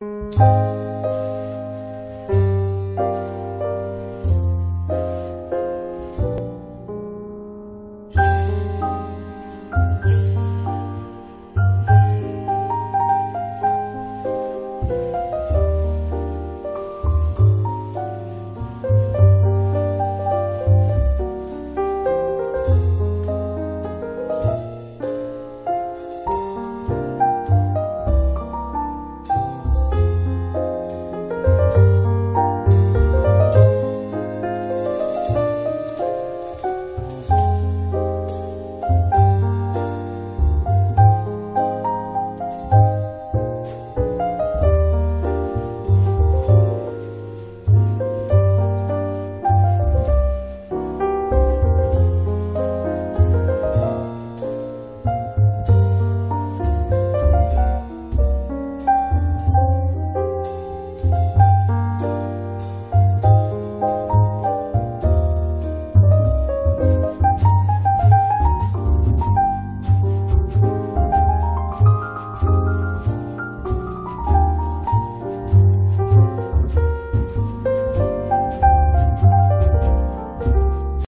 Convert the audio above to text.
了。